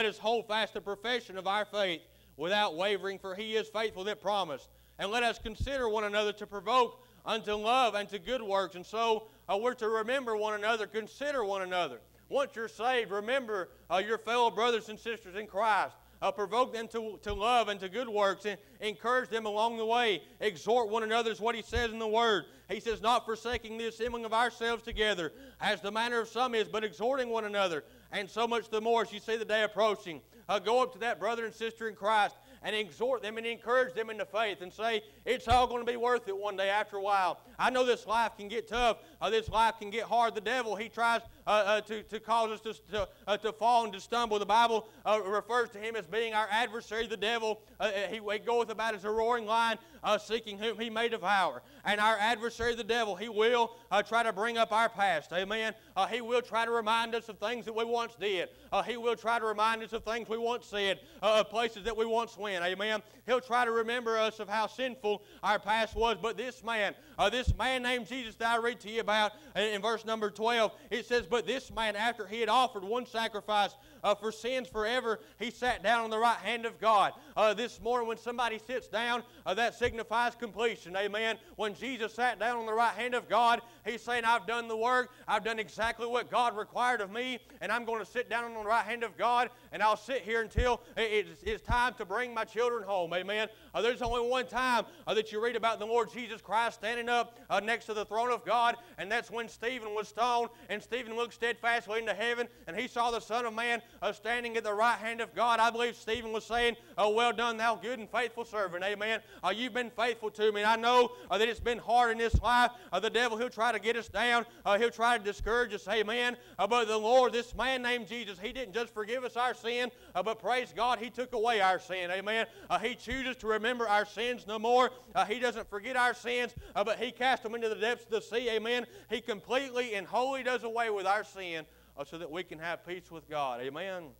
Let us hold fast the profession of our faith without wavering, for he is faithful that promised. And let us consider one another to provoke unto love and to good works. And so uh, we're to remember one another, consider one another. Once you're saved, remember uh, your fellow brothers and sisters in Christ. Uh, provoke them to, to love and to good works and encourage them along the way. Exhort one another is what he says in the Word. He says, Not forsaking the assembling of ourselves together, as the manner of some is, but exhorting one another. And so much the more as you see the day approaching. Uh, go up to that brother and sister in Christ and exhort them and encourage them in the faith and say, it's all going to be worth it one day after a while. I know this life can get tough. Uh, this life can get hard. The devil, he tries uh, uh, to, to cause us to, to, uh, to fall and to stumble. The Bible uh, refers to him as being our adversary, the devil. Uh, he, he goeth about as a roaring lion, seeking whom he may devour. And our adversary, the devil, he will try to bring up our past. Amen. he will try to remind us of things that we once did. he will try to remind us of things we once said, of places that we once went. Amen. He'll try to remember us of how sinful our past was. But this man, this man named Jesus that I read to you about in, in verse number 12, it says, But this man, after he had offered one sacrifice uh, for sins forever, he sat down on the right hand of God. Uh, this morning, when somebody sits down, uh, that signifies completion. Amen. When Jesus sat down on the right hand of God, he's saying, I've done the work. I've done exactly what God required of me, and I'm going to sit down on the right hand of God, and I'll sit here until it's, it's time to bring my children home. Amen. Uh, there's only one time uh, that you read about the Lord Jesus Christ standing up uh, next to the throne of God, and that's when Stephen was stoned, and Stephen looked steadfastly into heaven, and he saw the Son of Man uh, standing at the right hand of God, I believe Stephen was saying, oh, Well done, thou good and faithful servant. Amen. Uh, you've been faithful to me. And I know uh, that it's been hard in this life. Uh, the devil, he'll try to get us down, uh, he'll try to discourage us. Amen. Uh, but the Lord, this man named Jesus, he didn't just forgive us our sin, but praise God, he took away our sin. Amen. he chooses to remember our sins no more. he doesn't forget our sins, but he cast them into the depths of the sea. Amen. He completely and wholly does away with our sin uh, so that we can have peace with God. Amen.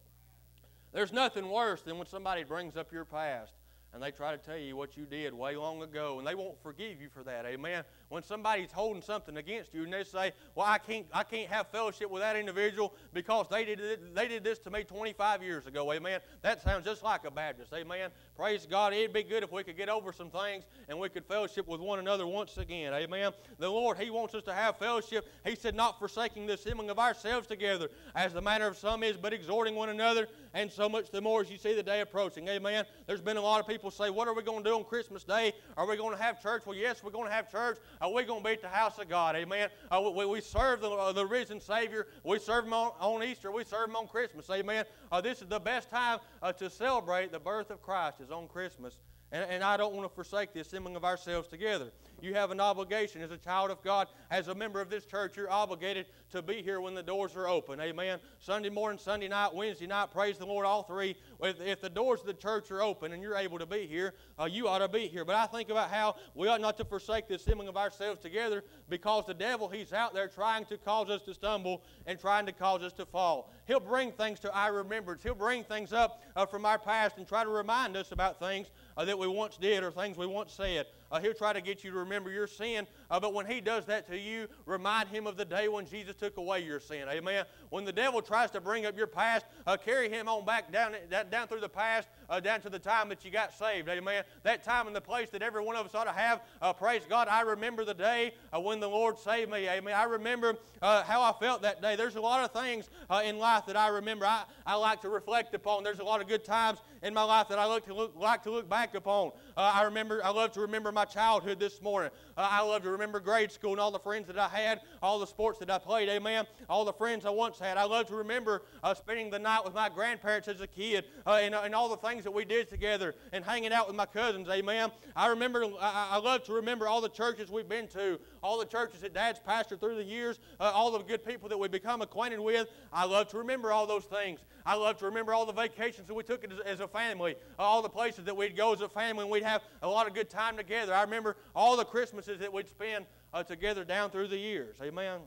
There's nothing worse than when somebody brings up your past and they try to tell you what you did way long ago, and they won't forgive you for that. Amen. When somebody's holding something against you, and they say, "Well, I can't, I can't have fellowship with that individual because they did, they did this to me 25 years ago." Amen. That sounds just like a Baptist. Amen. Praise God. It'd be good if we could get over some things and we could fellowship with one another once again. Amen. The Lord, He wants us to have fellowship. He said, "Not forsaking the assembling of ourselves together, as the manner of some is, but exhorting one another." And so much the more as you see the day approaching. Amen. There's been a lot of people say, What are we going to do on Christmas Day? Are we going to have church? Well, yes, we're going to have church. Are we going to be at the house of God? Amen. Uh, we, we serve the, uh, the risen Savior. We serve Him on, on, Easter. We serve Him on Christmas. Amen. Uh, this is the best time uh, to celebrate the birth of Christ, is on Christmas. And, and I don't want to forsake the assembling of ourselves together. You have an obligation as a child of God, as a member of this church, you're obligated to be here when the doors are open. Amen. Sunday morning, Sunday night, Wednesday night, praise the Lord, all three. If, if the doors of the church are open and you're able to be here, uh, you ought to be here. But I think about how we ought not to forsake the assembling of ourselves together because the devil, he's out there trying to cause us to stumble and trying to cause us to fall. He'll bring things to our remembrance. He'll bring things up uh, from our past and try to remind us about things uh, that we once did or things we once said. Uh, he'll try to get you to remember your sin. Uh, but when he does that to you, remind him of the day when Jesus took away your sin. Amen. When the devil tries to bring up your past, uh, carry him on back down, down through the past, uh, down to the time that you got saved. Amen. That time and the place that every one of us ought to have. Uh, praise God. I remember the day uh, when the Lord saved me. Amen. I remember how I felt that day. There's a lot of things in life that I remember. I, I like to reflect upon. There's a lot of good times in my life that I look to look, like to look back upon. I remember. I love to remember my childhood this morning. Uh, I love to remember grade school and all the friends that I had, all the sports that I played, amen. All the friends I once had. I love to remember uh, spending the night with my grandparents as a kid uh, and, uh, and all the things that we did together and hanging out with my cousins, amen. I remember, I, I love to remember all the churches we've been to, all the churches that Dad's pastored through the years, uh, all the good people that we become acquainted with. I love to remember all those things. I love to remember all the vacations that we took as, as a family, all the places that we'd go as a family, and we'd have a lot of good time together. I remember all the Christmases that we'd spend uh, together down through the years. Amen.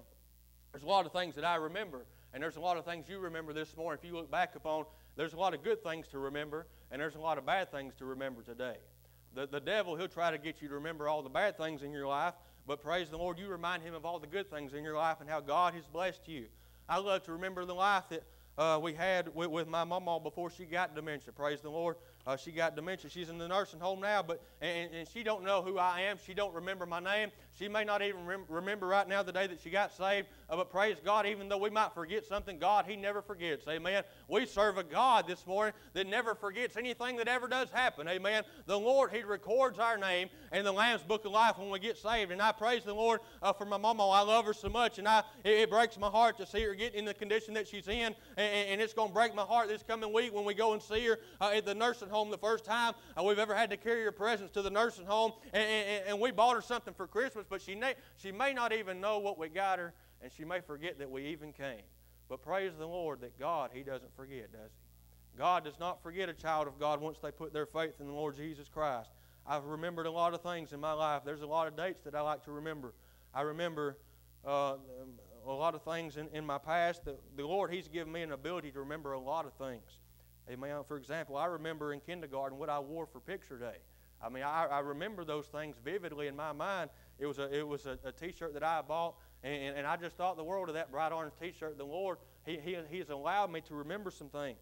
There's a lot of things that I remember, and there's a lot of things you remember this morning. If you look back upon, there's a lot of good things to remember, and there's a lot of bad things to remember today. The, the devil, he'll try to get you to remember all the bad things in your life, but praise the Lord, you remind him of all the good things in your life and how God has blessed you. I love to remember the life that uh, we had with, with my mama before she got dementia. Praise the Lord. Uh, she got dementia. She's in the nursing home now, but and, and she don't know who I am. She don't remember my name. She may not even rem- remember right now the day that she got saved. Uh, but praise God, even though we might forget something, God, He never forgets. Amen. We serve a God this morning that never forgets anything that ever does happen. Amen. The Lord, He records our name in the Lamb's Book of Life when we get saved. And I praise the Lord uh, for my mama. I love her so much, and I it, it, breaks my heart to see her get in the condition that she's in. And, and it's going to break my heart this coming week when we go and see her uh, at the nursing home the first time uh, we've ever had to carry her presents to the nursing home, and, and, and we bought her something for Christmas, but she, may, she may not even know what we got her, and she may forget that we even came. But praise the Lord that God, He doesn't forget, does He? God does not forget a child of God once they put their faith in the Lord Jesus Christ. I've remembered a lot of things in my life. There's a lot of dates that I like to remember. I remember uh, a lot of things in, in my past. The, the Lord, He's given me an ability to remember a lot of things. Amen. For example, I remember in kindergarten what I wore for picture day. I mean, I, I remember those things vividly in my mind. It was a, it was a, a T-shirt that I bought, and, and, I just thought the world of that bright orange T-shirt. The Lord, he, he, He's allowed me to remember some things.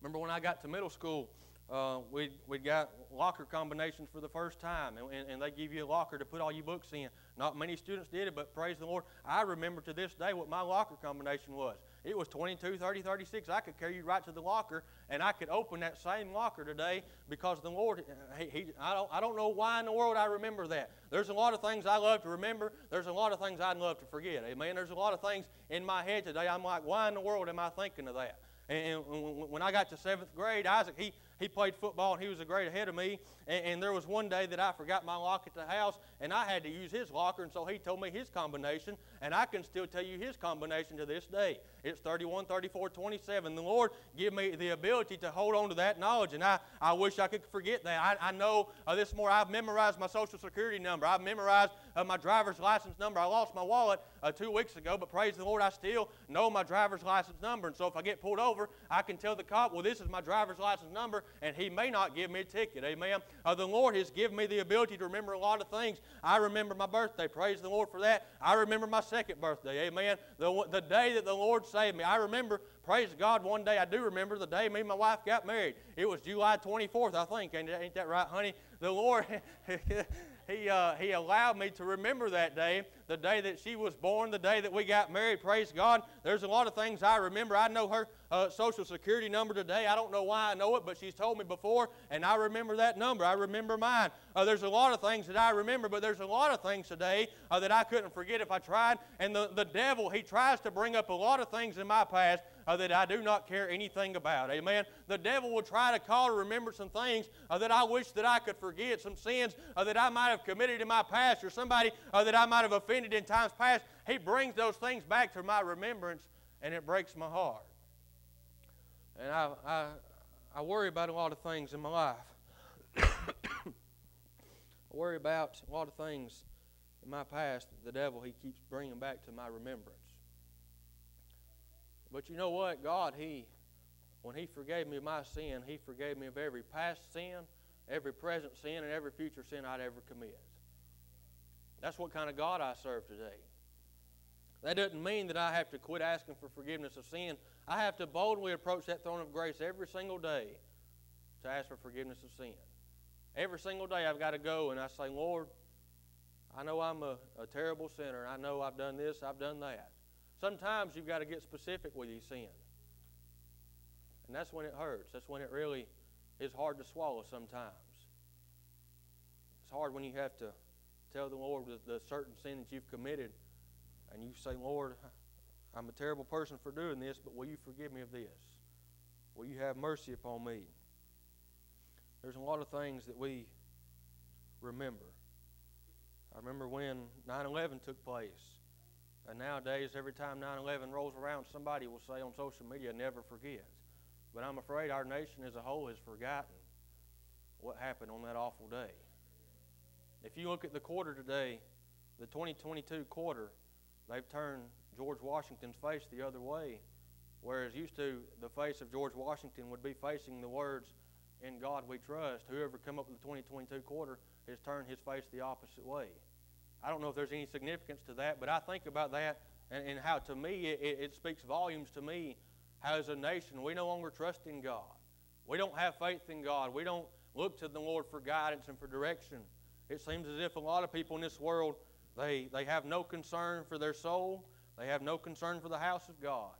Remember when I got to middle school, uh, we we got locker combinations for the first time, and, and, and, they give you a locker to put all your books in. Not many students did it, but praise the Lord, I remember to this day what my locker combination was. It was 22, 30, 36. I could carry you right to the locker, and I could open that same locker today because the Lord, he, he, I, don't, I don't know why in the world I remember that. There's a lot of things I love to remember. There's a lot of things I'd love to forget. Amen. There's a lot of things in my head today. I'm like, why in the world am I thinking of that? And when I got to seventh grade, Isaac, he, he played football and he was a grade ahead of me. And, and, there was one day that I forgot my lock at the house and I had to use his locker. And so he told me his combination. And I can still tell you his combination to this day. It's 31, 34, 27. The Lord give me the ability to hold on to that knowledge. And I, I wish I could forget that. I, I know uh, this more. I've memorized my social security number. I've memorized uh, my driver's license number. I lost my wallet uh, two weeks ago, but praise the Lord, I still know my driver's license number. And so if I get pulled over, I can tell the cop, well, this is my driver's license number and he may not give me a ticket. Amen. Uh, the Lord has given me the ability to remember a lot of things. I remember my birthday. Praise the Lord for that. I remember my second birthday. Amen. The, the day that the Lord saved me. I remember, praise God, one day I do remember the day me and my wife got married. It was July 24th, I think. Ain't, ain't that right, honey? The Lord. he, uh, he allowed me to remember that day, the day that she was born, the day that we got married. Praise God. There's a lot of things I remember. I know her uh, social security number today. I don't know why I know it, but she's told me before, and I remember that number. I remember mine. Uh, there's a lot of things that I remember, but there's a lot of things today uh, that I couldn't forget if I tried. And the, the devil, he tries to bring up a lot of things in my past uh, that I do not care anything about. Amen. The devil will try to call to remember some things uh, that I wish that I could forget, some sins uh, that I might have committed in my past, or somebody uh, that I might have offended in times past. He brings those things back to my remembrance, and it breaks my heart. And I, I, I worry about a lot of things in my life. I worry about a lot of things in my past the devil he keeps bringing back to my remembrance. But you know what? God, He, when He forgave me of my sin, He forgave me of every past sin, every present sin, and every future sin I'd ever commit. That's what kind of God I serve today. That doesn't mean that I have to quit asking for forgiveness of sin. I have to boldly approach that throne of grace every single day to ask for forgiveness of sin. Every single day I've got to go and I say, Lord, I know I'm a, a terrible sinner. I know I've done this, I've done that. Sometimes you've got to get specific with your sin. And that's when it hurts. That's when it really is hard to swallow sometimes. It's hard when you have to tell the Lord the, the certain sin that you've committed and you say, Lord, I'm a terrible person for doing this, but will you forgive me of this? Will you have mercy upon me? There's a lot of things that we remember. I remember when 9 11 took place. And nowadays, every time 9 11 rolls around, somebody will say on social media, never forgets. But I'm afraid our nation as a whole has forgotten what happened on that awful day. If you look at the quarter today, the 2022 quarter, they've turned George Washington's face the other way. Whereas used to, the face of George Washington would be facing the words, In God we trust. Whoever come up with the 2022 quarter has turned his face the opposite way. I don't know if there's any significance to that, but I think about that and, and how to me it, it, speaks volumes to me how as a nation we no longer trust in God. We don't have faith in God. We don't look to the Lord for guidance and for direction. It seems as if a lot of people in this world, they, they have no concern for their soul. They have no concern for the house of God.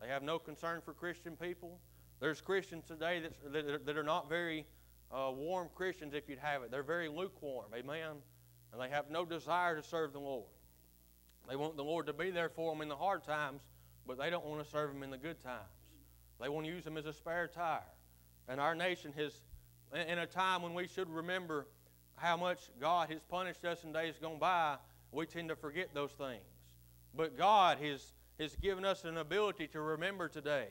They have no concern for Christian people. There's Christians today that, that are not very uh, warm Christians, if you'd have it. They're very lukewarm. Amen. And they have no desire to serve the Lord. They want the Lord to be there for them in the hard times, but they don't want to serve Him in the good times. They want to use Him as a spare tire. And our nation has, in a time when we should remember how much God has punished us in days gone by, we tend to forget those things. But God has, has given us an ability to remember today.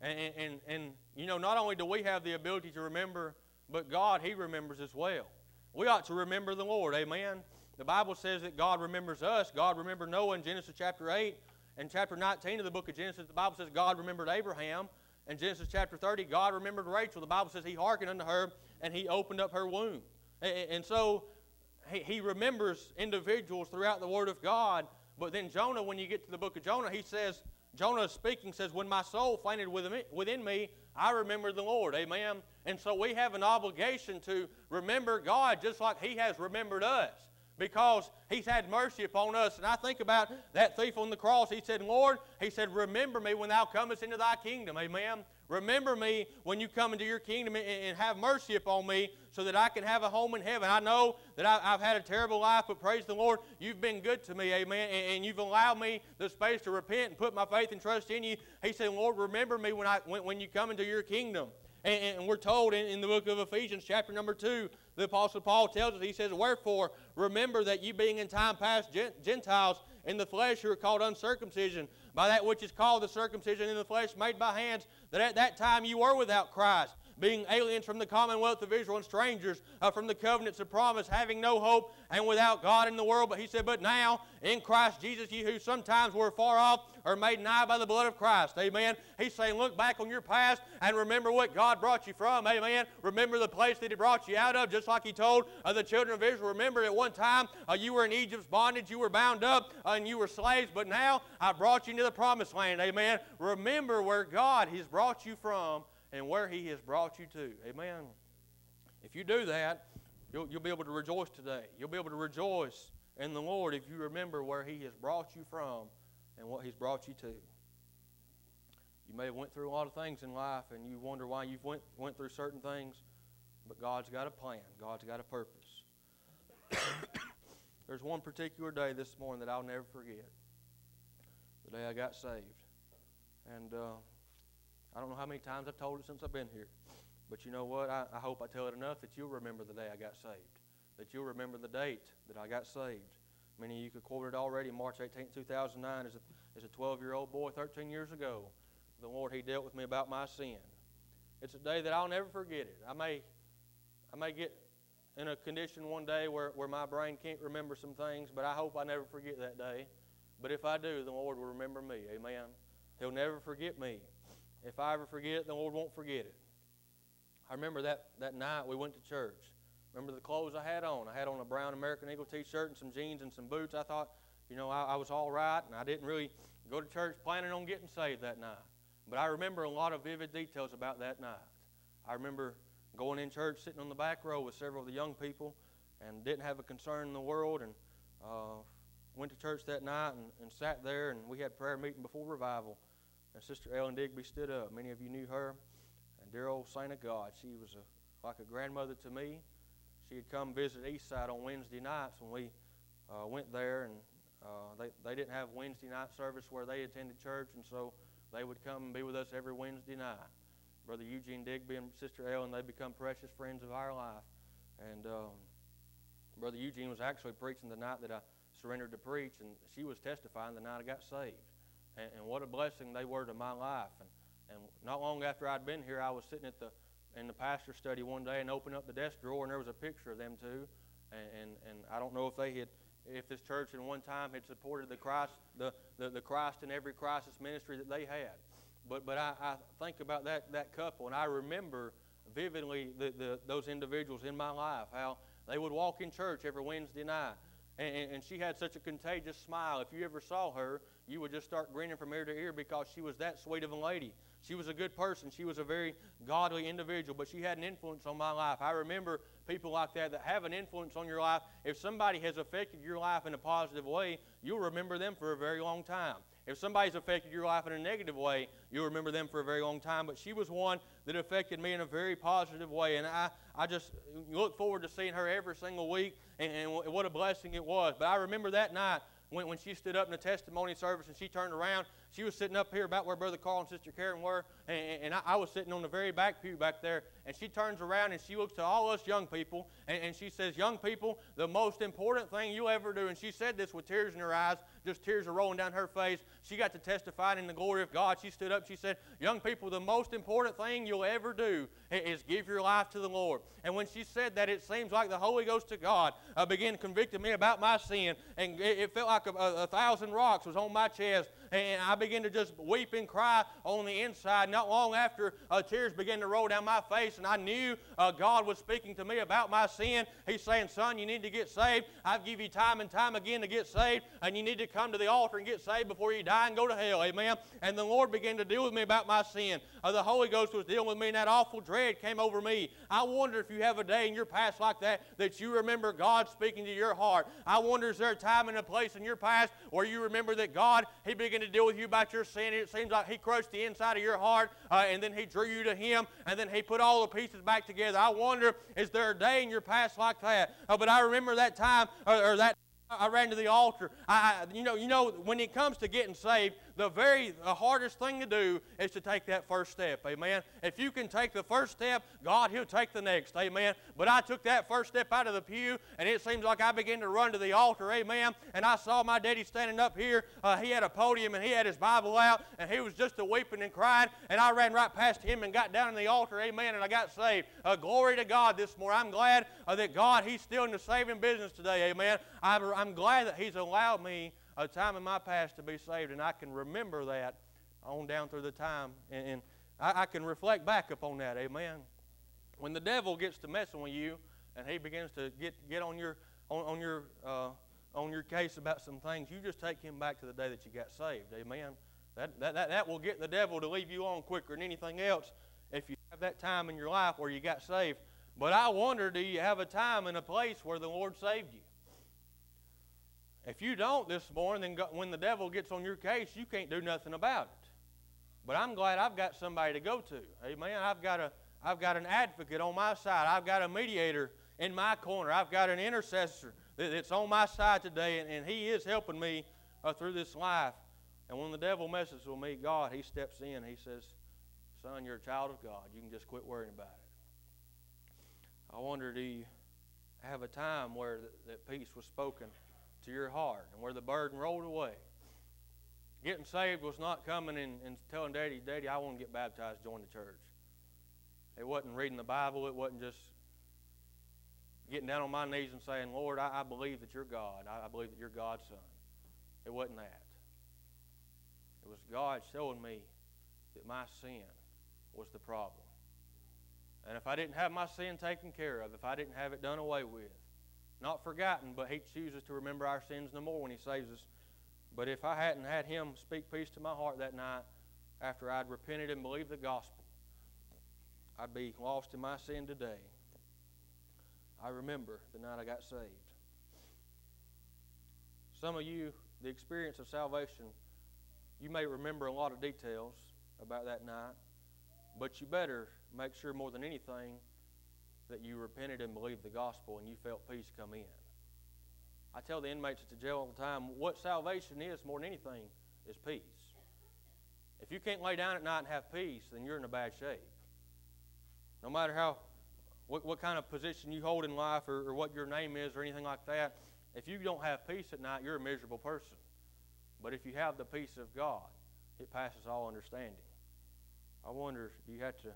And, and, and, you know, not only do we have the ability to remember, but God, He remembers as well. We ought to remember the Lord. Amen. The Bible says that God remembers us. God remembered Noah in Genesis chapter 8. And chapter 19 of the book of Genesis, the Bible says God remembered Abraham. In Genesis chapter 30, God remembered Rachel. The Bible says He hearkened unto her and He opened up her womb. And so He remembers individuals throughout the Word of God. But then Jonah, when you get to the book of Jonah, he says, Jonah speaking says, When my soul fainted within me, I remember the Lord. Amen. And so we have an obligation to remember God just like He has remembered us because he's had mercy upon us. And I think about that thief on the cross. He said, Lord, he said, remember me when thou comest into thy kingdom. Amen. Remember me when you come into your kingdom and have mercy upon me so that I can have a home in heaven. I know that I've had a terrible life, but praise the Lord, you've been good to me, amen, and you've allowed me the space to repent and put my faith and trust in you. He said, Lord, remember me when, I, when, when you come into your kingdom. And, and we're told in, in the book of Ephesians, chapter number 2, the Apostle Paul tells us, he says, Wherefore, remember that you being in time past Gentiles in the flesh who are called uncircumcision, by that which is called the circumcision in the flesh made by hands, that at that time you were without Christ being aliens from the commonwealth of Israel and strangers uh, from the covenants of promise, having no hope and without God in the world. But he said, But now in Christ Jesus, you who sometimes were far off are made nigh by the blood of Christ. Amen. He's saying, Look back on your past and remember what God brought you from. Amen. Remember the place that He brought you out of, just like He told uh, the children of Israel. Remember at one time uh, you were in Egypt's bondage, you were bound up, uh, and you were slaves, but now I brought you into the promised land. Amen. Remember where God has brought you from and where He has brought you to. Amen. If you do that, you'll, you'll be able to rejoice today. You'll be able to rejoice in the Lord if you remember where He has brought you from and what He's brought you to. You may have went through a lot of things in life and you wonder why you've went, went through certain things, but God's got a plan. God's got a purpose. There's one particular day this morning that I'll never forget. The day I got saved. And uh, I don't know how many times I've told it since I've been here. But you know what? I, I hope I tell it enough that you'll remember the day I got saved, that you'll remember the date that I got saved. Many of you could quote it already. March 18, 2009, as a, as a 12 year old boy, 13 years ago, the Lord, He dealt with me about my sin. It's a day that I'll never forget it. I may, I may get in a condition one day where, where my brain can't remember some things, but I hope I never forget that day. But if I do, the Lord will remember me. Amen. He'll never forget me. If I ever forget it, the Lord won't forget it. I remember that, that night we went to church. Remember the clothes I had on? I had on a brown American Eagle t shirt and some jeans and some boots. I thought, you know, I, I was all right, and I didn't really go to church planning on getting saved that night. But I remember a lot of vivid details about that night. I remember going in church, sitting on the back row with several of the young people, and didn't have a concern in the world, and uh, went to church that night and, and sat there, and we had prayer meeting before revival. And Sister Ellen Digby stood up. Many of you knew her. And dear old saint of God, she was a, like a grandmother to me. She had come visit Eastside on Wednesday nights when we uh, went there, and uh, they, they didn't have Wednesday night service where they attended church, and so they would come and be with us every Wednesday night. Brother Eugene Digby and Sister Ellen, they become precious friends of our life. And um, Brother Eugene was actually preaching the night that I surrendered to preach, and she was testifying the night I got saved and, and what a blessing they were to my life. And, and not long after I'd been here, I was sitting at the in the pastor study one day and opened up the desk drawer, and there was a picture of them two. And, and, and I don't know if they had, if this church in one time had supported the Christ, the, the, the Christ in every crisis ministry that they had. But, but I, I think about that, that couple, and I remember vividly the, the, those individuals in my life, how they would walk in church every Wednesday night. And, and, she had such a contagious smile. If you ever saw her, you would just start grinning from ear to ear because she was that sweet of a lady. She was a good person. She was a very godly individual, but she had an influence on my life. I remember people like that that have an influence on your life. If somebody has affected your life in a positive way, you'll remember them for a very long time. If somebody's affected your life in a negative way, you'll remember them for a very long time. But she was one that affected me in a very positive way. And I, I just look forward to seeing her every single week, and, and what a blessing it was. But I remember that night when, when she stood up in the testimony service and she turned around she was sitting up here about where Brother Carl and Sister Karen were, and, and I, I, was sitting on the very back pew back there. And she turns around and she looks to all us young people, and, and she says, Young people, the most important thing you'll ever do. And she said this with tears in her eyes, just tears are rolling down her face. She got to testifying in the glory of God. She stood up, she said, Young people, the most important thing you'll ever do is give your life to the Lord. And when she said that, it seems like the Holy Ghost to God uh, began convicting me about my sin, and it, it felt like a, a, a thousand rocks was on my chest and I began to just weep and cry on the inside. Not long after, uh, tears began to roll down my face, and I knew uh, God was speaking to me about my sin. He's saying, Son, you need to get saved. I've given you time and time again to get saved, and you need to come to the altar and get saved before you die and go to hell. Amen. And the Lord began to deal with me about my sin. Uh, the Holy Ghost was dealing with me, and that awful dread came over me. I wonder if you have a day in your past like that that you remember God speaking to your heart. I wonder is there a time and a place in your past where you remember that God, He began to deal with you about your sin. It seems like He crushed the inside of your heart, uh, and then He drew you to Him, and then He put all the pieces back together. I wonder, is there a day in your past like that? Uh, but I remember that time, or, or that I ran to the altar. I, you know, you know, when it comes to getting saved, the very the hardest thing to do is to take that first step. Amen. If you can take the first step, God, He'll take the next. Amen. But I took that first step out of the pew, and it seems like I began to run to the altar. Amen. And I saw my daddy standing up here. Uh, he had a podium, and he had his Bible out, and he was just a weeping and crying. And I ran right past him and got down in the altar. Amen. And I got saved. Uh, glory to God this morning. I'm glad uh, that God, He's still in the saving business today. Amen. I'm, I'm glad that He's allowed me a time in my past to be saved, and I can remember that on down through the time, and, and I, I, can reflect back upon that. Amen. When the devil gets to messing with you, and he begins to get get on your on, on your uh, on your case about some things, you just take him back to the day that you got saved. Amen. That, that, that, that will get the devil to leave you on quicker than anything else if you have that time in your life where you got saved. But I wonder, do you have a time and a place where the Lord saved you? If you don't this morning, then when the devil gets on your case, you can't do nothing about it. But I'm glad I've got somebody to go to. Amen. I've got a I've got an advocate on my side. I've got a mediator in my corner. I've got an intercessor that's on my side today, and, and he is helping me uh, through this life. And when the devil messes with me, God, he steps in. He says, Son, you're a child of God. You can just quit worrying about it. I wonder, do you have a time where that peace was spoken to your heart and where the burden rolled away. Getting saved was not coming and, and telling Daddy, Daddy, I want to get baptized, join the church. It wasn't reading the Bible. It wasn't just getting down on my knees and saying, Lord, I, I believe that you're God. I, I believe that you're God's son. It wasn't that. It was God showing me that my sin was the problem. And if I didn't have my sin taken care of, if I didn't have it done away with, not forgotten, but He chooses to remember our sins no more when He saves us. But if I hadn't had Him speak peace to my heart that night after I'd repented and believed the gospel, I'd be lost in my sin today. I remember the night I got saved. Some of you, the experience of salvation, you may remember a lot of details about that night, but you better make sure more than anything that you repented and believed the gospel and you felt peace come in. I tell the inmates at the jail all the time what salvation is more than anything is peace. If you can't lay down at night and have peace, then you're in a bad shape. No matter how, what, what kind of position you hold in life or, or what your name is or anything like that, if you don't have peace at night, you're a miserable person. But if you have the peace of God, it passes all understanding. I wonder, do you have to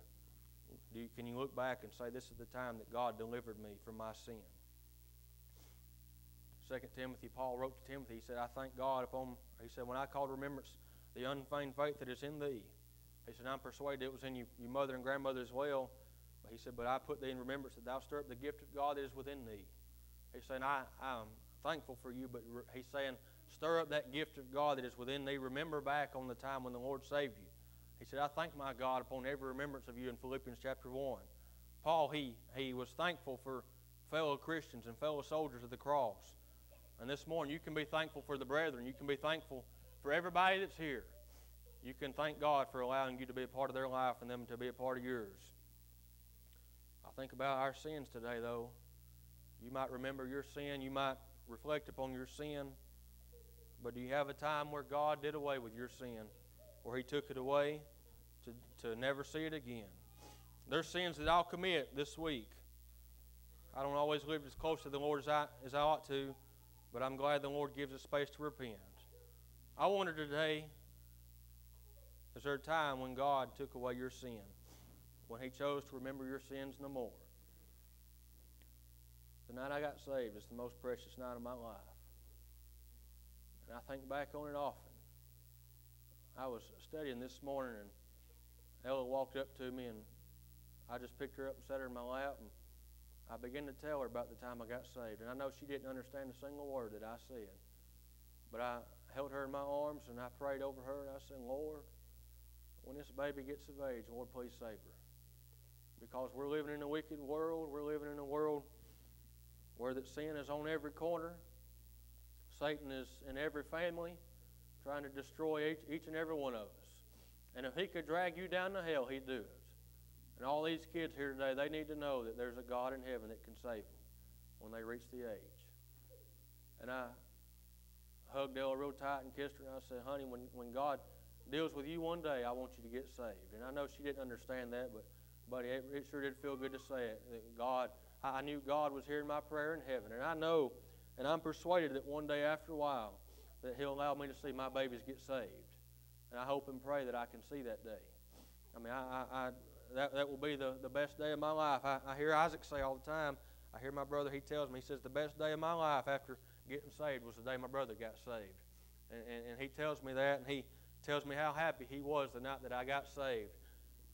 you, can you look back and say, This is the time that God delivered me from my sin? 2 Timothy, Paul wrote to Timothy, he said, I thank God upon, he said, when I call to remembrance the unfeigned faith that is in thee. He said, I'm persuaded it was in you, your mother and grandmother as well. But he said, But I put thee in remembrance that thou stir up the gift of God that is within thee. He's saying, I, I'm thankful for you, but he's saying, Stir up that gift of God that is within thee. Remember back on the time when the Lord saved you. He said, I thank my God upon every remembrance of you in Philippians chapter 1. Paul, he, he was thankful for fellow Christians and fellow soldiers of the cross. And this morning, you can be thankful for the brethren. You can be thankful for everybody that's here. You can thank God for allowing you to be a part of their life and them to be a part of yours. I think about our sins today, though. You might remember your sin. You might reflect upon your sin. But do you have a time where God did away with your sin, where He took it away to, to never see it again? There's sins that I'll commit this week. I don't always live as close to the Lord as I, as I ought to, but I'm glad the Lord gives us space to repent. I wonder today is there a time when God took away your sin? When He chose to remember your sins no more? The night I got saved is the most precious night of my life. And I think back on it often. I was studying this morning, and Ella walked up to me, and I just picked her up and set her in my lap, and I began to tell her about the time I got saved. And I know she didn't understand a single word that I said. But I held her in my arms, and I prayed over her, and I said, Lord, when this baby gets of age, Lord, please save her. Because we're living in a wicked world. We're living in a world where that sin is on every corner. Satan is in every family trying to destroy each, each and every one of us. And if he could drag you down to hell, he'd do it. And all these kids here today, they need to know that there's a God in heaven that can save them when they reach the age. And I hugged Ella real tight and kissed her, and I said, honey, when, when God deals with you one day, I want you to get saved. And I know she didn't understand that, but, buddy, it, it sure did feel good to say it. That God I knew God was hearing my prayer in heaven. And I know, and I'm persuaded that one day after a while, that He'll allow me to see my babies get saved. And I hope and pray that I can see that day. I mean, I, I, I that, that will be the, the best day of my life. I, I hear Isaac say all the time, I hear my brother, he tells me, he says, the best day of my life after getting saved was the day my brother got saved. And, and, and he tells me that, and he tells me how happy he was the night that I got saved.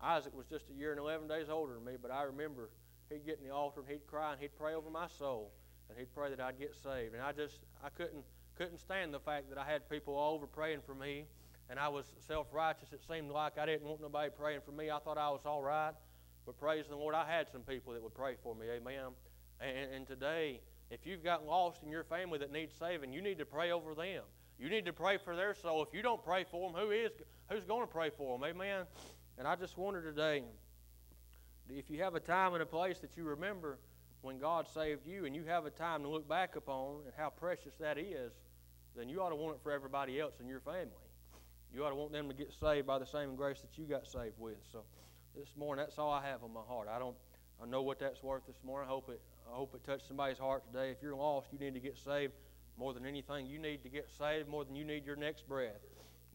Isaac was just a year and 11 days older than me, but I remember he'd get in the altar and he'd cry and he'd pray over my soul and he'd pray that I'd get saved. And I just I couldn't couldn't stand the fact that I had people all over praying for me and I was self righteous. It seemed like I didn't want nobody praying for me. I thought I was all right. But praise the Lord, I had some people that would pray for me. Amen. And, and today, if you've got lost in your family that needs saving, you need to pray over them. You need to pray for their soul. If you don't pray for them, who is who's going to pray for them? Amen. And I just wonder today if you have a time and a place that you remember when God saved you and you have a time to look back upon and how precious that is, then you ought to want it for everybody else in your family. You ought to want them to get saved by the same grace that you got saved with. So this morning, that's all I have on my heart. I don't I know what that's worth this morning. I hope it I hope it touched somebody's heart today. If you're lost, you need to get saved more than anything. You need to get saved more than you need your next breath.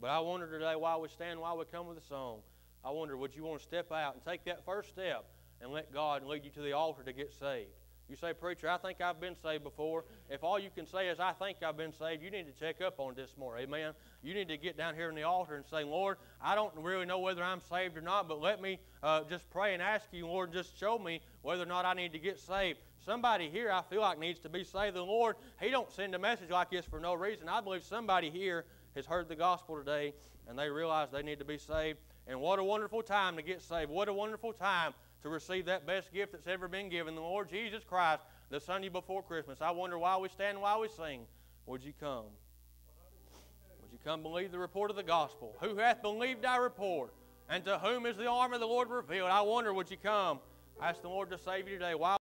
But I wonder today while we stand, while we come with a song, I wonder, would you want to step out and take that first step and let God lead you to the altar to get saved? You say, Preacher, I think I've been saved before. If all you can say is, I think I've been saved, you need to check up on this more. Amen. You need to get down here in the altar and say, Lord, I don't really know whether I'm saved or not, but let me uh, just pray and ask you, Lord, just show me whether or not I need to get saved. Somebody here I feel like needs to be saved. The Lord, He don't send a message like this for no reason. I believe somebody here has heard the gospel today and they realize they need to be saved. And what a wonderful time to get saved. What a wonderful time to receive that best gift that's ever been given, the Lord Jesus Christ, the Sunday before Christmas. I wonder why we stand, why we sing. Would you come? Would you come believe the report of the gospel? Who hath believed our report? And to whom is the arm of the Lord revealed? I wonder, would you come? Ask the Lord to save you today. Why